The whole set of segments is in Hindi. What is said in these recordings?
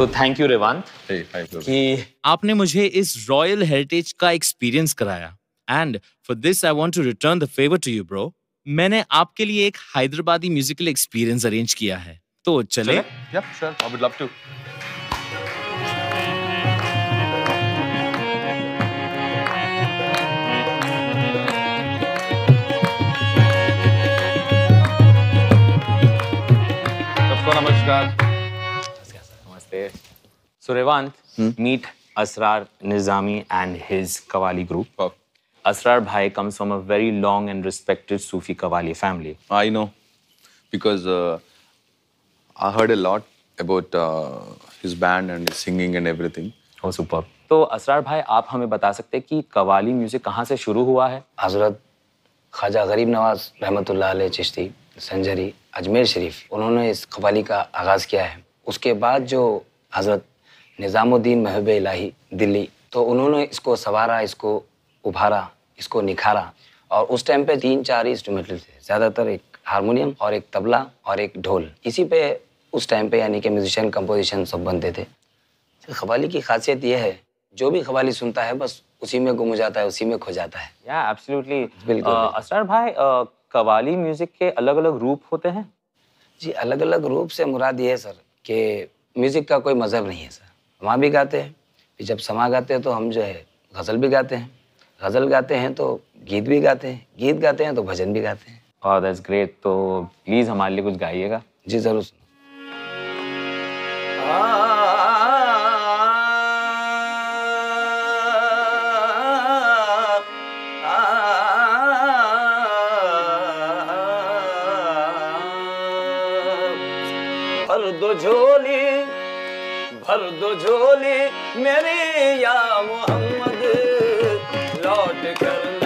तो थैंक यू Prabhu. कि आपने मुझे इस रॉयल हेरिटेज का एक्सपीरियंस कराया and for this I want to return the favour to you bro मैंने आपके लिए एक हैदराबादी म्यूजिकल एक्सपीरियंस अरेंज किया है तो चले sure. I would love to. सबको नमस्कार so meet Asrar Nizami and his qawwali group Asrar भाई comes from a very long and respected Sufi qawwali family I know because I heard a lot about his band and singing and everything oh super तो असरार भाई आप हमें बता सकते हैं कि कवाली म्यूज़िक कहाँ से शुरू हुआ है? हज़रत ख्वाजा गरीब नवाज़ रहमतुल्लाह अलैह चिश्ती संजरी अजमेर शरीफ उन्होंने इस कवाली का आगाज़ किया है। उसके बाद जो हज़रत निज़ामुद्दीन महब इलाही दिल्ली। तो उन्होंने इसको सवारा इसको उभारा इसको निखारा। और उस टाइम पे तीन चार इंस्ट्रूमेंटल थे। ज़्यादातर एक हारमोनियम और एक तबला और एक ढोल। इसी पे उस टाइम पे यानी कि म्यूजिशियन कंपोजिशन सब बनते थे। कवाली की खासियत यह है जो भी कवाली सुनता है बस उसी में गुम हो जाता है उसी में खो जाता है। या एब्सोल्युटली बिल्कुल। असरार भाई कवाली म्यूज़िक के अलग अलग रूप होते हैं? जी अलग अलग रूप से मुराद ये है सर कि म्यूज़िक का कोई मज़हब नहीं है सर। वहाँ भी गाते हैं। फिर जब समा गाते हैं तो हम जो है गज़ल भी गाते हैं। गज़ल गाते हैं तो गीत भी गाते हैं। गीत गाते हैं तो भजन भी गाते हैं। और दैट्स ग्रेट तो प्लीज़ हमारे लिए कुछ गाइएगा। जी ज़रूर। झोली भर दो झोली मेरी या मोहम्मद लौट कर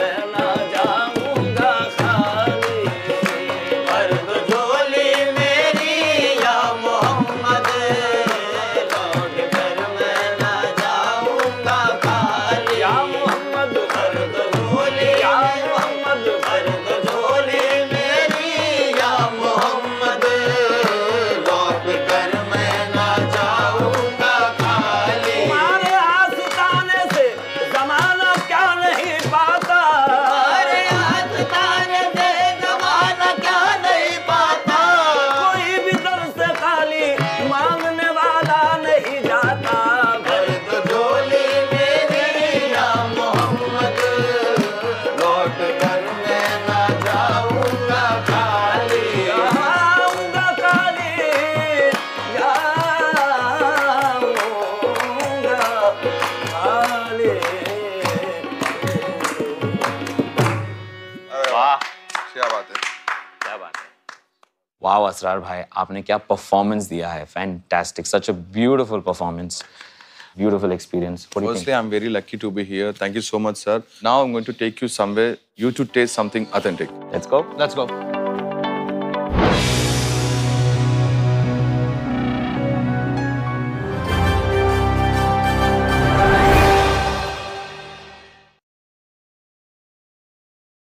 वाह असरार भाई आपने क्या परफॉर्मेंस दिया है? Fantastic such a beautiful performance beautiful experience firstly I am very lucky to be here thank you so much sir now I am going to take you somewhere you to taste something authentic let's go let's go